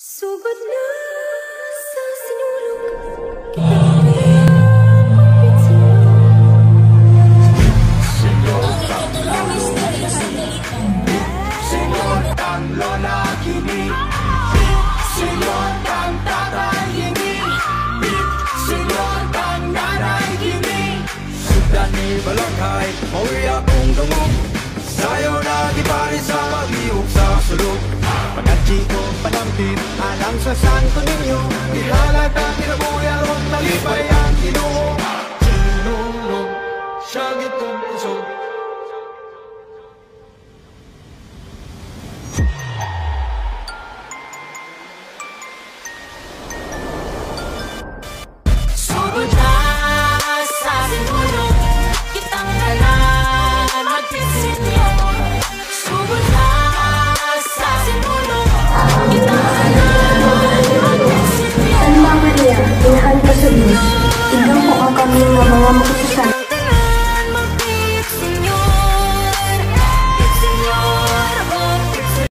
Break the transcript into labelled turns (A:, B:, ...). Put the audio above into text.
A: Sugod na sa sinulog Kita
B: lola kini Senyor ang tatay kini Senyor ang nanay kini Sudan ni balakay Mauwi akong dungog panampit Alam sa santo ninyo Ihalata kinabuya
C: 我们，我们，我们。